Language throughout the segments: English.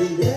Ay,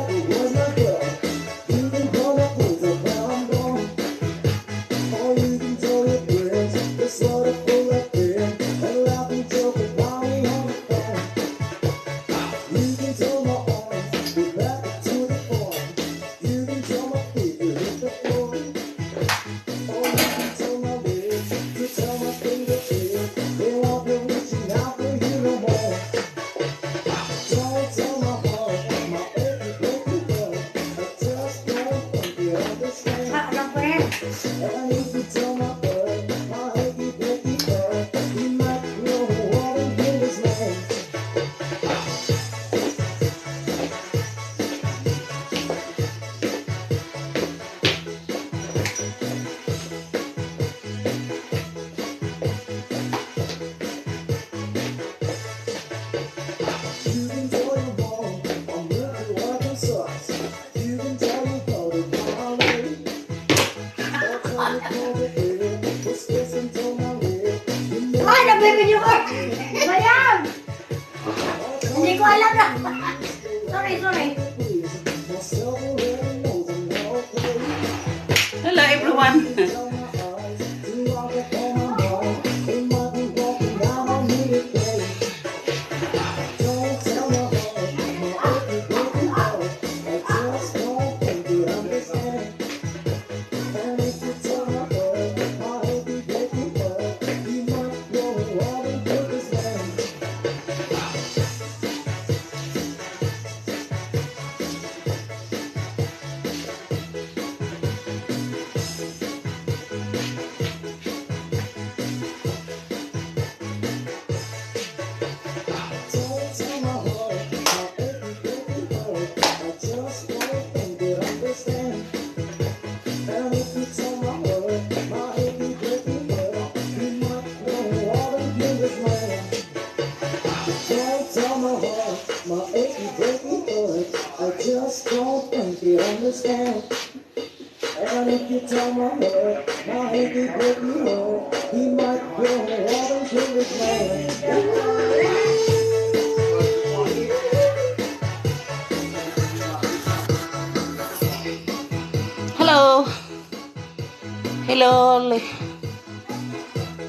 Hello.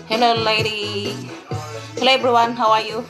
Hello lady. Hello everyone. How are you?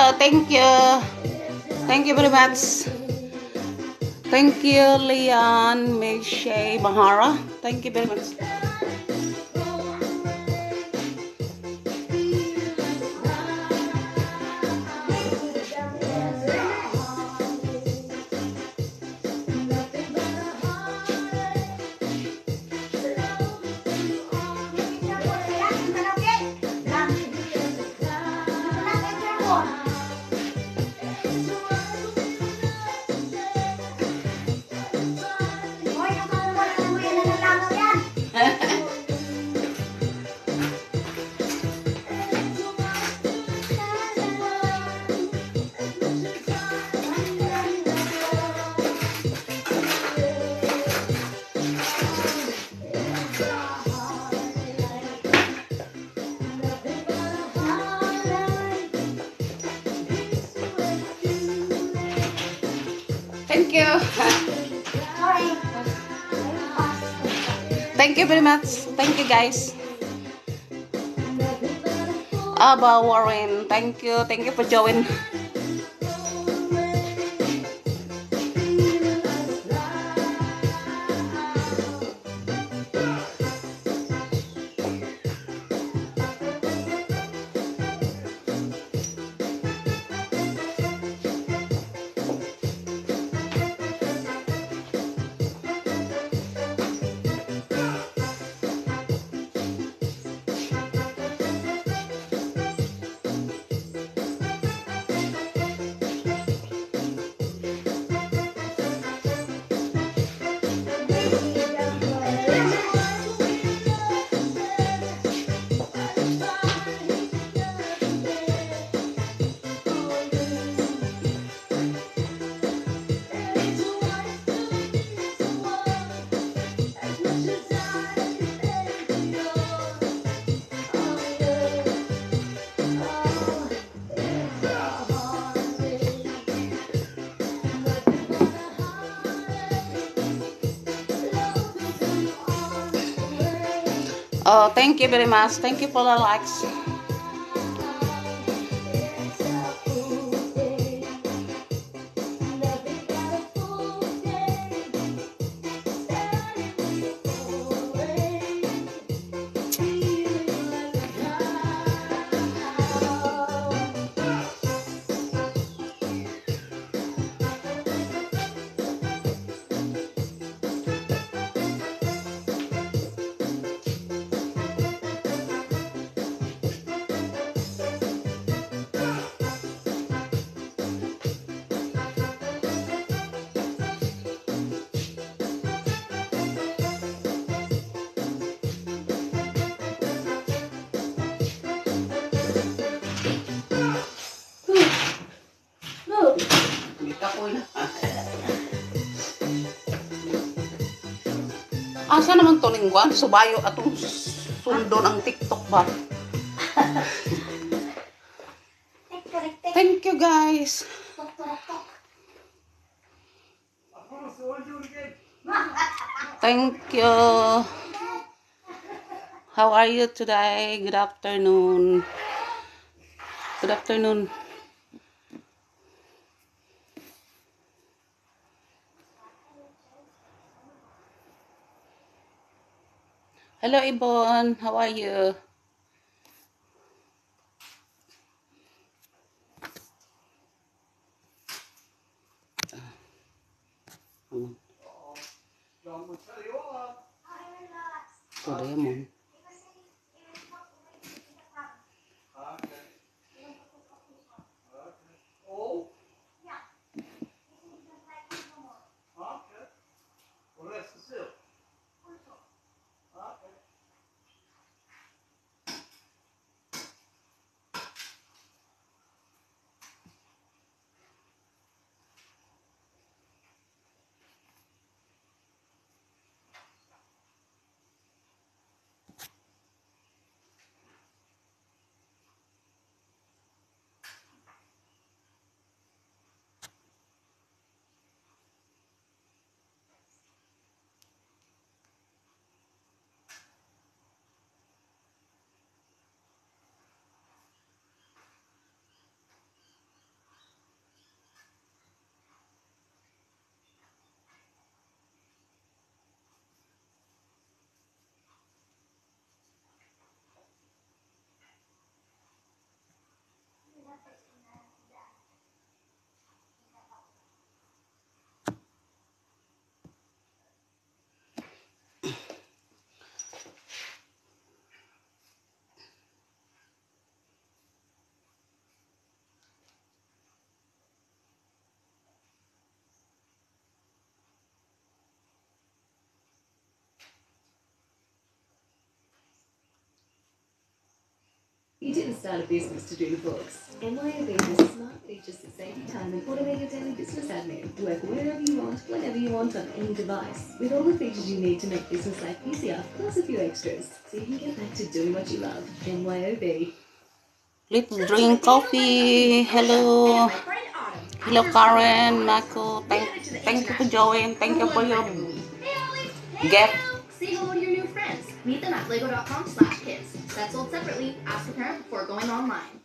Hello, thank you. Thank you very much. Thank you, Leon Mishay Mahara. Thank you very much. Thank you very much. Thank you, guys. Aba Warren, thank you. Thank you for joining. Oh, thank you very much. Thank you for the likes. Asa naman to lingwan? Subayo atong sundo ng TikTok ba? Thank you guys. Thank you. How are you today? Good afternoon. Good afternoon. Hello, Ibon. How are you? Doraemon. You didn't start a business to do the books. MYOB Business Smart features that save you time and automate your daily business admin. Work wherever you want, whenever you want, on any device. With all the features you need to make business life easier, plus a few extras, so you can get back to doing what you love. MYOB. Let's drink coffee. Hello. Hello, Karen, Marco. Thank, thank you for joining. Thank you for your gift. Meet them at lego.com slash kids. That's sold separately. Ask a parent before going online.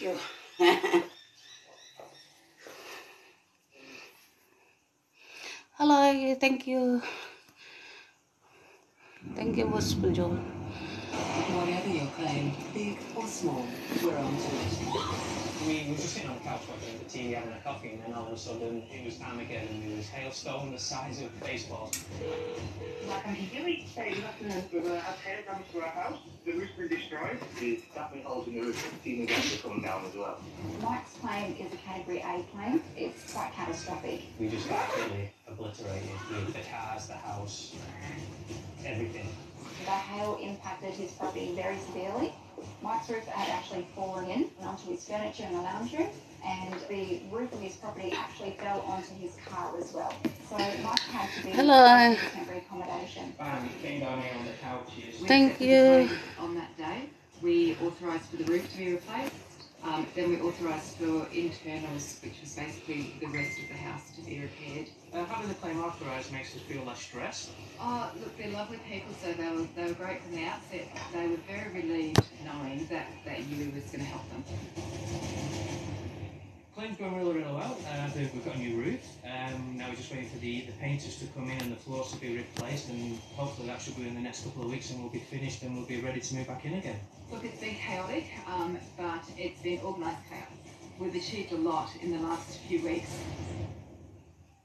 You. Hello, thank you. Thank you, Boss Pujo. Whatever your claim, big or small, we're on to it. We were just sitting on the couch watching the TV having a coffee and then all of a sudden it was Armageddon and there was hailstone the size of baseballs. Like, I mean, Gilly said he left with a hail damage to our house. The roof's been destroyed. There's definitely holes in the roof. Even gas are coming down as well. Mike's claim is a Category A claim. It's quite catastrophic. We just got absolutely obliterated the cars, the house, everything. The hail impacted his property very severely. Mike's roof had actually fallen in onto his furniture in the lounge room, and the roof of his property actually fell onto his car as well. So Mike had to be Hello. in temporary accommodation. Um, Bam, you came down here on the couches. Thank you. On that day, we authorised for the roof to be replaced. Um, then we authorised for internals, which was basically the rest of the house to be repaired. Uh, having the claim authorised makes us feel less stressed. Oh, look, they're lovely people, so they were, they were great from the outset. They were very relieved knowing that, that you was going to help them. Claim's going really, really well. Uh, we've we've got a new roof. Um, now we're just waiting for the, the painters to come in and the floors to be replaced and hopefully that should be in the next couple of weeks and we'll be finished and we'll be ready to move back in again. Look, it's been chaotic, um, but it's been organised chaos. We've achieved a lot in the last few weeks.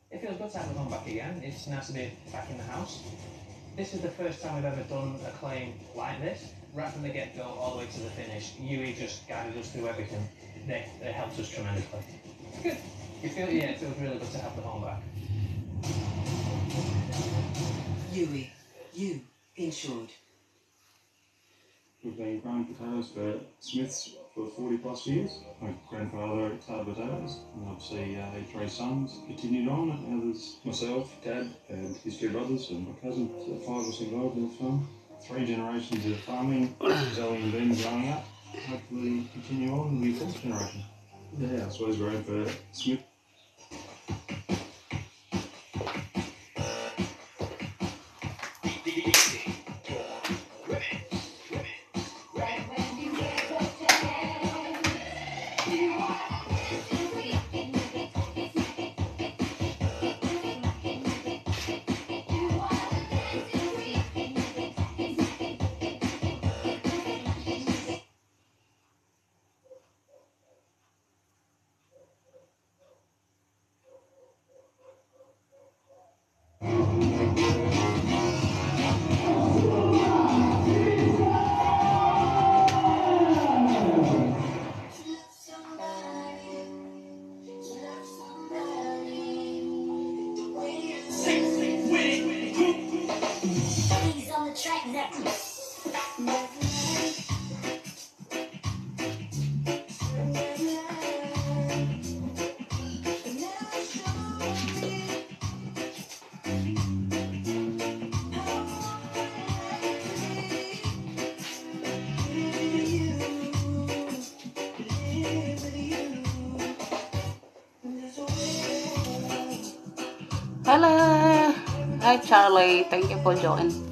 It feels good to have the home back again. It's nice to be back in the house. This is the first time we've ever done a claim like this. Right from the get-go all the way to the finish, Youi just guided us through everything. They, they helped us tremendously. Good. You feel, yeah, it feels really good to have the home back. Youi, you insured. We've been growing potatoes for Smiths for 40 plus years. My grandfather started potatoes, and obviously uh, his three sons continued on, and now there's myself, dad, and his two brothers, and my cousin. So five of us involved in the farm. Three generations of farming, Zoe and Ben growing up. Hopefully continue on be a fourth generation. Yeah, I suppose we're in for Smith. Charlie. Thank you for joining.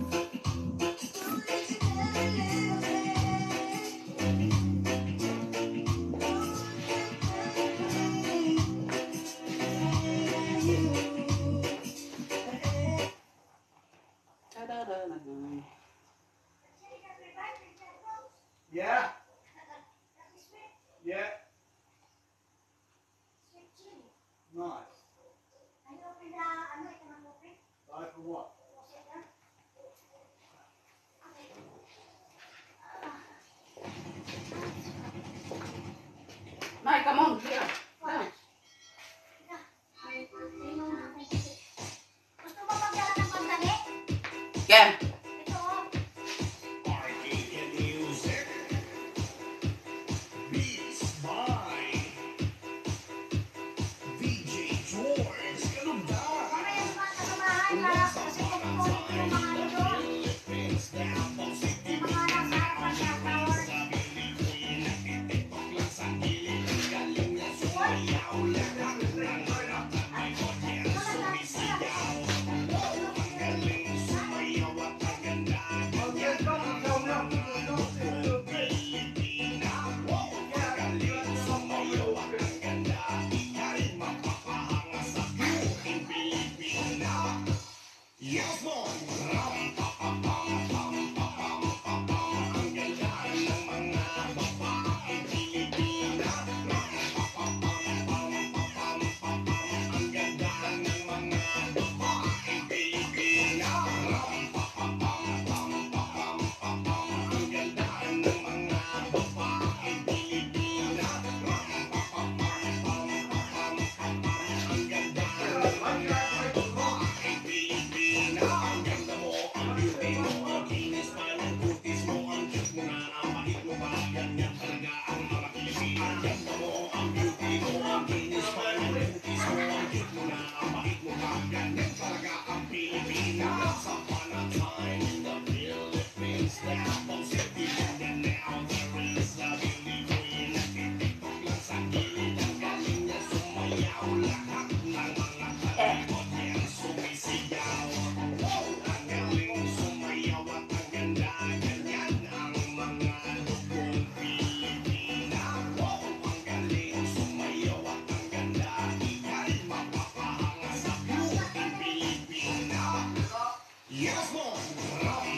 Come on.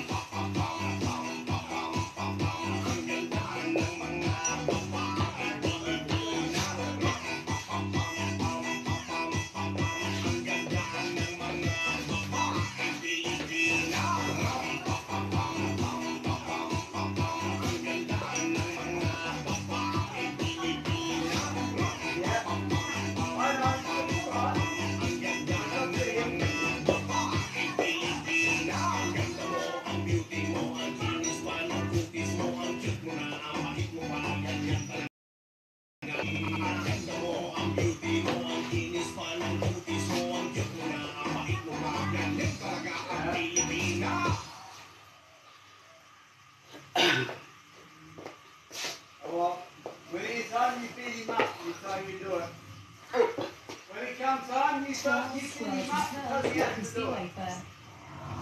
When time you feed him up, it's time you do it. When it comes time, you start you feed him up because he has to do it.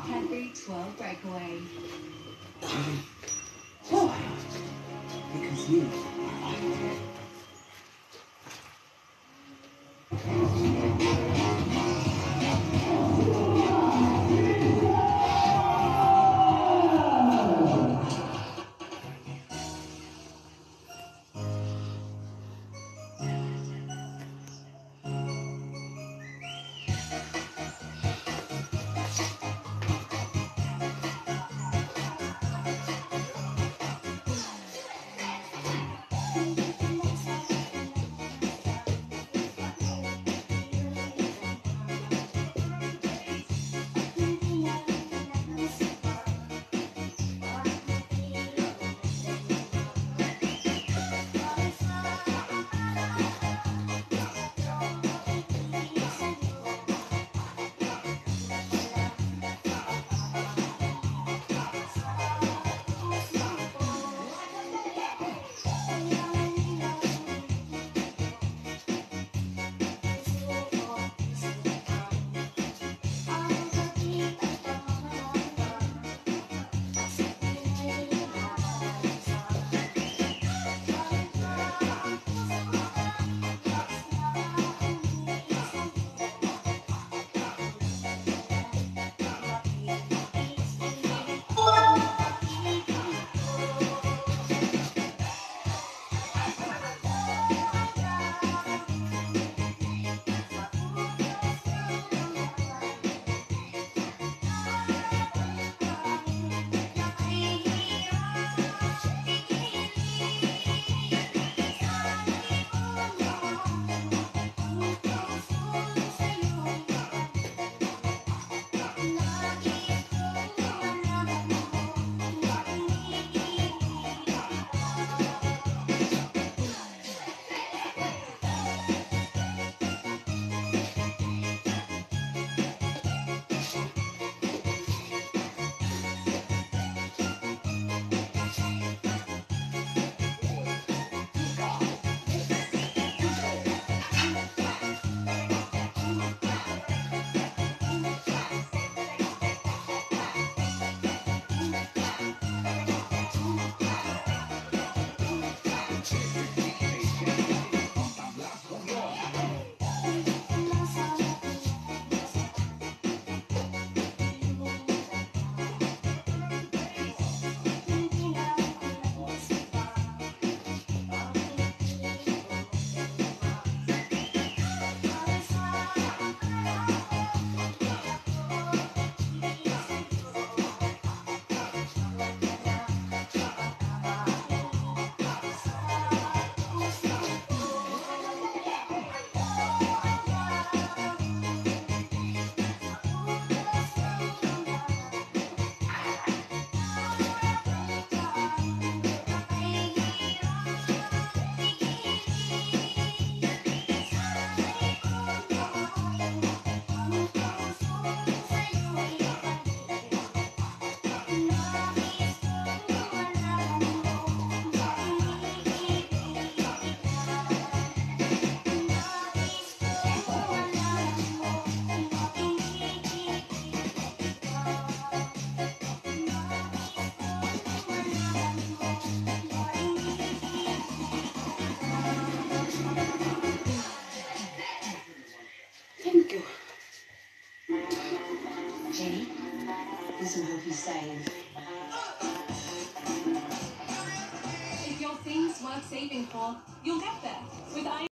Cadbury 12 Breakaway. Because you